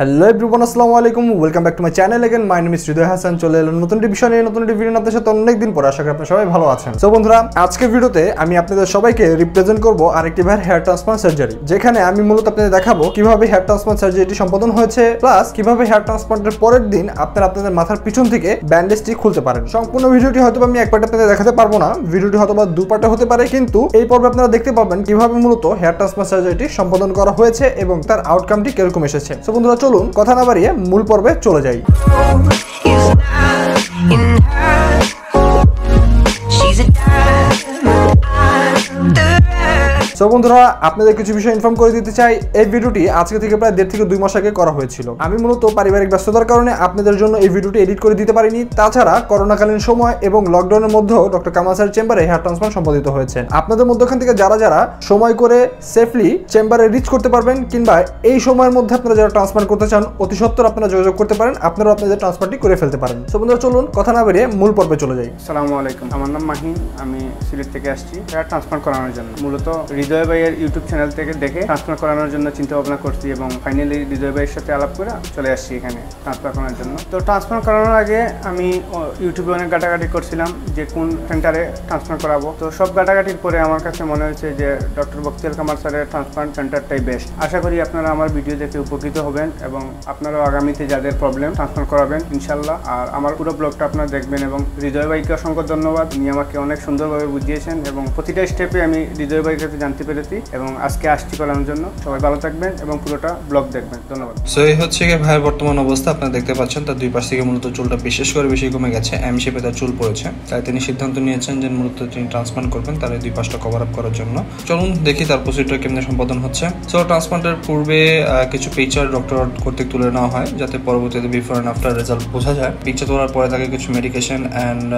Hello everyone আসসালামু আলাইকুম welcome back to my channel again my name is Hridoy Hasan চলে এলাম নতুন একটি বিষয় নিয়ে, নতুন একটি ভিডিও আপনাদের সাথে অনেক দিন পর। আশা করি আপনারা সবাই ভালো আছেন। সো বন্ধুরা, আজকের ভিডিওতে আমি আপনাদের সবাইকে রিপ্রেজেন্ট করব আরেকটি ভাইয়ের হেয়ার ট্রান্সপ্লান্ট সার্জারি যেখানে আমি মূলত আপনাদের দেখাবো কীভাবে হেয়ার ট্রান্সপ্লান্ট সার্জারিটি সম্পাদন হয়েছে প্লাস কীভাবে হেয়ার ট্রান্সপ্লান্টের পরের দিন আপনারা আপনাদের মাথার পিছন থেকে ব্যান্ডেজটি খুলতে পারেন। সম্পূর্ণ ভিডিওটি হয়তো আমি এক পার্টে আপনাদের দেখাতে পারব না, ভিডিওটি হয়তো বা দু পার্টে হতে পারে, কিন্তু এই পর্বে আপনারা দেখতে পাবেন কীভাবে মূলত হেয়ার ট্রান্সপ্লান্ট সার্জারিটি সম্পাদন করা হয়েছে এবং তার আউটকামটি কীরকম এসেছে। সো বন্ধুরা চলুন কথা না বাড়িয়ে মূল পর্বে চলে যাই। সো বন্ধুরা, আপনাদের কিছু বিষয় ইনফর্ম করে দিতে চাই। এই ভিডিওটি আজকে থেকে প্রায় দেড় থেকে দুই মাস আগে করা হয়েছিল। আমি মূলত পারিবারিক ব্যস্ততার কারণে আপনাদের জন্য এই ভিডিওটি এডিট করে দিতে পারিনি। তাছাড়া, করোনাকালীন সময় এবং লকডাউনের মধ্যেও ডক্টর কামাল স্যার চেম্বারে হেয়ার ট্রান্সপ্লান্ট সম্পাদিত হয়েছে আপনাদের মধ্যখান থেকে যারা যারা সময় করে সেফলি চেম্বারে রিচ করতে পারবেন কিংবা এই সময়ের মধ্যে আপনারা যারা ট্রান্সফার করতে চান, অতি সত্তর আপনারা যোগাযোগ করতে পারেন। আপনারা আপনাদের ট্রান্সফারটি করে ফেলতে পারেন। সো বন্ধুরা, চলুন, কথা না বেরিয়ে মূল পর্বে চলে যাই। আসসালামু আলাইকুম। আমার নাম মাহিন। আমি সিলেট থেকে আসছি। হেয়ার ট্রান্সপ্লান্ট করানোর জন্য। মূলত হৃদয় ভাইয়ের ইউটিউব চ্যানেল থেকে দেখে ট্রান্সফার করানোর জন্য চিন্তা ভাবনা করছি এবং ফাইনালি হৃদয় ভাইয়ের সাথে আলাপ করে চলে আসছি এখানে ট্রান্সফার করানোর জন্য। তো ট্রান্সফার করানোর আগে আমি ইউটিউবে অনেক ঘাটাঘাটি করছিলাম যে কোন সেন্টারে ট্রান্সফার করাবো। তো সব ঘাটাঘাটির পরে আমার কাছে মনে হয়েছে যে ডক্টর বক্তিয়ার কামার স্যারের ট্রান্সফার সেন্টারটাই বেস্ট আশা করি আপনারা আমার ভিডিও দেখে উপকৃত হবেন এবং আপনারাও আগামীতে যাদের প্রবলেম ট্রান্সফার করাবেন ইনশাল্লাহ আর আমার পুরো ব্লগটা আপনারা দেখবেন এবং হৃদয় ভাইকে অসংখ্য ধন্যবাদ। উনি আমাকে অনেক সুন্দরভাবে বুঝিয়েছেন এবং প্রতিটা স্টেপে আমি হৃদয় ভাইয়ের কাছে জানতে পেরেছি এবং আজকে আসছি করানোর জন্য। সবাই ভালো থাকবেন এবং পুরোটা ব্লগ দেখবেন। ধন্যবাদ। সো এই হচ্ছে গিয়ে ভাইয়ের বর্তমান অবস্থা। আপনারা দেখতে পাচ্ছেন, তার দুই পাশ থেকে মূলত চুলটা বিশেষ করে বেশি কমে গেছে। এম শেপে তার চুল পড়েছে। তাই তিনি সিদ্ধান্ত নিয়েছেন যে মূলত তিনি ট্রান্সপ্লান্ট করবেন, তার দুই পাশটা কভার আপ করার জন্য। চলুন দেখি তার প্রসিডিউর কেমনে সম্পাদন হচ্ছে। সো ট্রান্সপ্লান্টের পূর্বে কিছু পিকচার ডক্টর কর্তৃক তুলে নেওয়া হয়, যাতে পরবর্তীতে বিফোর অ্যান্ড আফটার রেজাল্ট বোঝা যায়। পিকচার তোলার পরে তাকে কিছু মেডিকেশন অ্যান্ড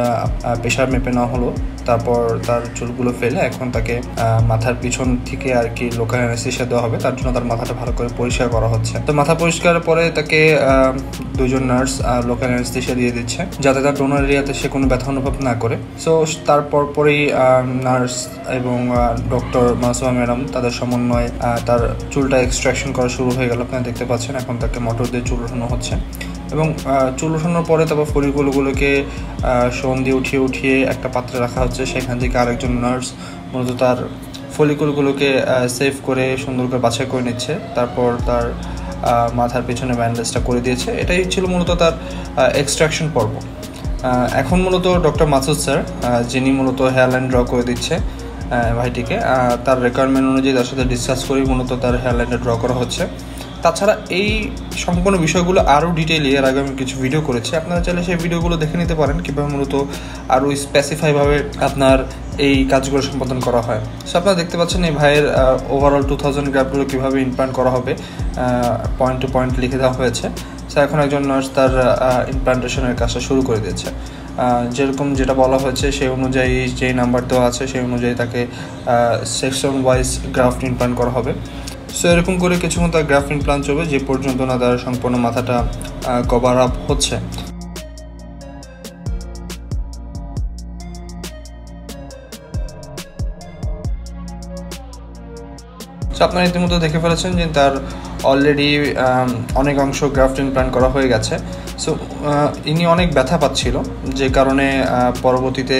প্রেশার মেপে নেওয়া হলো। তারপর তার চুলগুলো ফেলে, এখন তাকে মাথার পিছন থেকে আর কি লোকাল অ্যানেস্থেশিয়া দেওয়া হবে, তার জন্য তার মাথাটা ভালো করে পরিষ্কার করা হচ্ছে। তো মাথা পরিষ্কারের পরে তাকে দুজন নার্স লোকাল অ্যানেস্থেশিয়া দিয়ে দিচ্ছে, যাতে তার ডোনার এরিয়াতে সে কোনো ব্যথা অনুভব না করে। সো তারপর পরেই নার্স এবং ডক্টর মাসুমা ম্যাডাম তাদের সমন্বয়ে তার চুলটা এক্সট্রাকশন করা শুরু হয়ে গেল। আপনারা দেখতে পাচ্ছেন এখন তাকে মোটর দিয়ে চুল ওঠানো হচ্ছে। এবং চুল ওঠানোর পরে তারপর ফলিকুলগুলোকে শোন দিয়ে উঠিয়ে উঠিয়ে একটা পাত্রে রাখা হচ্ছে। সেখান থেকে আরেকজন নার্স মূলত তার ফলিকুলগুলোকে সেভ করে, সুন্দর করে বাছাই করে নিচ্ছে। তারপর তার মাথার পেছনে ব্যান্ডেজটা করে দিয়েছে। এটাই ছিল মূলত তার এক্সট্রাকশন পর্ব। এখন মূলত ডক্টর মাসুদ স্যার যিনি মূলত হেয়ারলাইন ড্র করে দিচ্ছে ভাইটিকে তার রিকোয়ারমেন্ট অনুযায়ী তার সাথে ডিসকাস করেই মূলত তার হেয়ার হেয়ারলাইনটা ড্র করা হচ্ছে। তাছাড়া এই সম্পূর্ণ বিষয়গুলো আরও ডিটেইলি এর আগে আমি কিছু ভিডিও করেছি। আপনারা চাইলে সেই ভিডিওগুলো দেখে নিতে পারেন। কীভাবে মূলত আরও স্পেসিফাইভাবে আপনার এই কাজগুলো সম্পাদন করা হয়। সো আপনারা দেখতে পাচ্ছেন এই ভাইয়ের ওভারঅল টু থাউজেন্ড গ্রাফগুলো কীভাবে ইমপ্লান্ট করা হবে পয়েন্ট টু পয়েন্ট লিখে দেওয়া হয়েছে। সো এখন একজন নার্স তার ইমপ্লান্টেশনের কাজটা শুরু করে দিয়েছে। যেরকম যেটা বলা হয়েছে, সেই অনুযায়ী যেই নাম্বার দেওয়া আছে, সেই অনুযায়ী তাকে সেকশন ওয়াইজ গ্রাফট ইমপ্লান্ট করা হবে। সো এরকম করে কিছুক্ষণ তার গ্রাফ ইমপ্লান্ট চলবে, যে পর্যন্ত না তার সম্পূর্ণ মাথাটা কভার আপ হচ্ছে। সো আপনারা ইতিমধ্যে দেখে ফেলেছেন যে তার অলরেডি অনেক অংশ গ্রাফট ইমপ্লান্ট করা হয়ে গেছে। সো ইনি অনেক ব্যথা পাচ্ছিল, যে কারণে পরবর্তীতে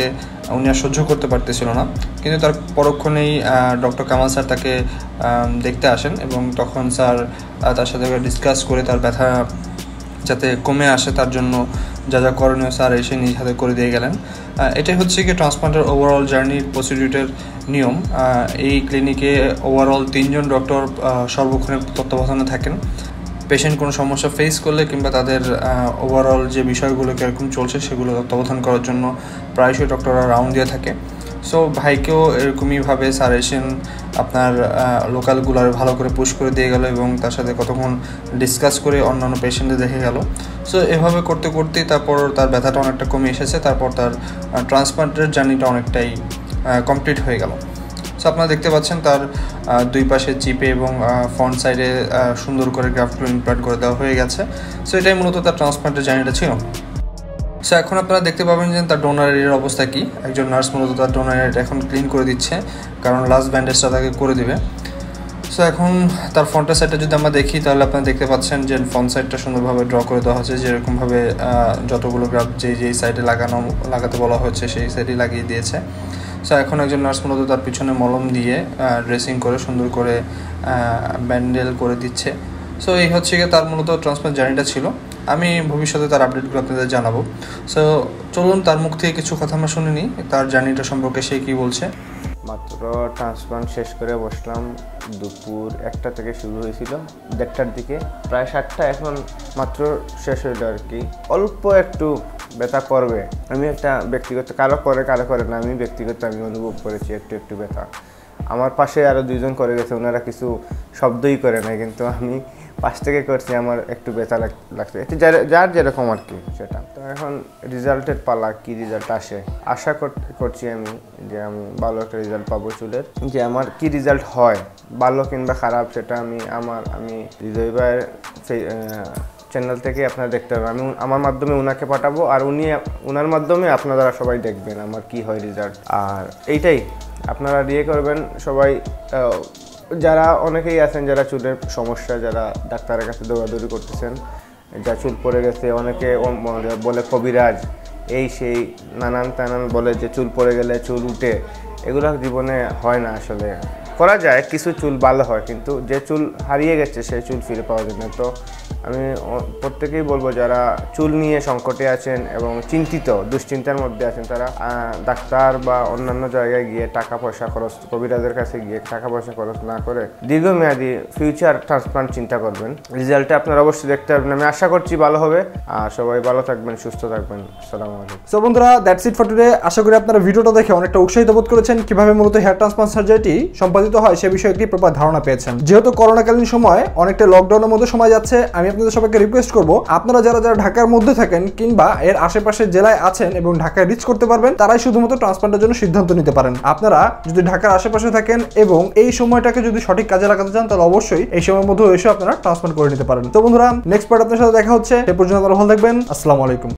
উনি আর সহ্য করতে পারতেছিল না। কিন্তু তার পরক্ষণেই ডক্টর কামাল স্যার তাকে দেখতে আসেন এবং তখন স্যার তার সাথে ডিসকাস করে তার ব্যথা যাতে কমে আসে, তার জন্য যা যা করণীয় স্যার এসে নিজ হাতে করে দিয়ে গেলেন। এটাই হচ্ছে কি ট্রান্সপ্লান্টের ওভারঅল জার্নির প্রসিডিউটের নিয়ম। এই ক্লিনিকে ওভারঅল তিনজন ডক্টর সর্বক্ষণে তত্ত্বাবধানে থাকেন। পেশেন্ট কোনো সমস্যা ফেস করলে কিংবা তাদের ওভারঅল যে বিষয়গুলো কীরকম চলছে সেগুলো তত্ত্বাবধান করার জন্য প্রায়শই ডক্টররা রাউন্ড দিয়ে থাকে। সো ভাইকেও এরকমইভাবে স্যার এসেন আপনার লোকালগুলো আরও ভালো করে পুশ করে দিয়ে গেল এবং তার সাথে কতক্ষণ ডিসকাস করে অন্যান্য পেশেন্টদের দেখে গেল। সো এভাবে করতে করতেই তারপর তার ব্যথাটা অনেকটা কমে এসেছে, তারপর তার ট্রান্সপ্লান্টের জার্নিটা অনেকটাই কমপ্লিট হয়ে গেল। সো আপনারা দেখতে পাচ্ছেন তার দুই পাশে চিপে এবং ফ্রন্ট সাইডে সুন্দর করে গ্রাফগুলো ইমপ্লান্ট করে দেওয়া হয়ে গেছে। সো এটাই মূলত তার ট্রান্সপ্লান্টের জার্নিটা ছিল। সো এখন আপনারা দেখতে পাবেন যে তার ডোনার অবস্থা কি। একজন নার্স মূলত তার ডোনার এরিয়াটা এখন ক্লিন করে দিচ্ছে, কারণ লাস্ট ব্যান্ডেজটা তাকে করে দিবে। সো এখন তার ফ্রন্টের সাইডটা যদি আমরা দেখি, তাহলে আপনারা দেখতে পাচ্ছেন যে ফ্রন্ট সাইডটা সুন্দরভাবে ড্র করে দেওয়া হয়েছে যেরকমভাবে যতগুলো গ্রাফ যেই যেই সাইডে লাগানো, লাগাতে বলা হয়েছে, সেই সাইডেই লাগিয়ে দিয়েছে। সো এখন একজন নার্স মূলত তার পিছনে মলম দিয়ে ড্রেসিং করে সুন্দর করে ব্যান্ডেল করে দিচ্ছে। সো এই হচ্ছে গিয়ে তার মূলত ট্রান্সপ্লান্ট জার্নিটা ছিল। আমি ভবিষ্যতে তার আপডেটগুলো আপনাদের জানাব। সো চলুন তার মুখ থেকে কিছু কথা আমরা শুনে নিই। তার জার্নিটা সম্পর্কে সে কী বলছে? মাত্র ট্রান্সপ্লান্ট শেষ করে বসলাম দুপুর একটা থেকে শুরু হয়েছিল, দেড়টার দিকে। প্রায় সাতটা এখন মাত্র শেষ হইল আর কি। অল্প একটু ব্যথা করবে। আমি একটা ব্যক্তিগত, কারও করে কারও করে না। আমি ব্যক্তিগত, আমি অনুভব করেছি একটু একটু ব্যথা। আমার পাশে আরও দুইজন করে গেছে। ওনারা কিছু শব্দই করে নাই, কিন্তু আমি পাশ থেকে করছি, আমার একটু লাগ- লাগছে। এটা যার- যার যেরকম আর কি সেটা। তো এখন রেজাল্টের পালা, কি রেজাল্ট আসে? আশা কর- করছি আমি যে আমি ভালো একটা রেজাল্ট পাবো চুলের। যে আমার কি রেজাল্ট হয়, ভালো কিংবা খারাপ সেটা আমি, আমার, আমি হৃদয় ভাইয়ের চ্যানেল থেকে আপনারা দেখতে পাবেন আমি আমার মাধ্যমে ওনাকে পাঠাবো আর উনি ওনার মাধ্যমে আপনারা সবাই দেখবেন আমার কি হয় রেজাল্ট। আর এইটাই, আপনারা দিয়ে করবেন সবাই যারা অনেকেই আছেন যারা চুলের সমস্যা, যারা ডাক্তারের কাছে দৌড়াদৌড়ি করতেছেন, যা চুল পড়ে গেছে, অনেকে বলে কবিরাজ, এই সেই নানান তানান বলে যে চুল পড়ে গেলে চুল উঠে। এগুলো জীবনে হয় না আসলে। করা যায়, কিছু চুল ভালো হয়, কিন্তু যে চুল হারিয়ে গেছে, সেই চুল ফিরে পাওয়া যায় না। তো আমি প্রত্যেকেই বলব যারা চুল নিয়ে সংকটে আছেন এবং চিন্তিত, দুশ্চিন্তার মধ্যে আছেন, তারা ডাক্তার বা অন্যান্য জায়গায় গিয়ে টাকা পয়সা খরচ, কবিরাজের কাছে গিয়ে টাকা পয়সা খরচ না করে দীর্ঘমেয়াদী ফিউচার ট্রান্সপ্লান্ট চিন্তা করবেন। রেজাল্টটা আপনারা অবশ্যই দেখতে পারবেন। আমি আশা করছি ভালো হবে। আর সবাই ভালো থাকবেন, সুস্থ থাকবেন। আসসালামু আলাইকুম। সো বন্ধুরা দ্যাটস ইট ফর টুডে আশা করি আপনারা ভিডিওটা দেখে অনেকটা উৎসাহিত বোধ করেছেন। কীভাবে মূলত হেয়ার ট্রান্সপ্লান্ট সার্জারিটি সম্পাদিত হয়, সে বিষয়ে একটি প্রপার ধারণা পেয়েছেন। যেহেতু করোনাকালীন সময় অনেকটা লকডাউনের মধ্যে সময় যাচ্ছে, আমি আপনাদের সবাইকে রিকোয়েস্ট করব, আপনারা যারা যারা ঢাকার মধ্যে থাকেন কিংবা এর আশেপাশের জেলায় আছেন এবং ঢাকায় রিচ করতে পারবেন, তারাই শুধুমাত্র ট্রান্সপ্লান্টের জন্য সিদ্ধান্ত নিতে পারেন। আপনারা যদি ঢাকার আশেপাশে থাকেন এবং এই সময়টাকে যদি সঠিক কাজে লাগাতে চান, তাহলে অবশ্যই এই সময়ের মধ্যে এসে আপনারা ট্রান্সপ্লান্ট করে নিতে পারেন। তো বন্ধুরা নেক্সট পার্ট আপনার সাথে দেখা হচ্ছে এ পর্যন্ত আপনারা ভালো থাকবেন, আসসালামু আলাইকুম।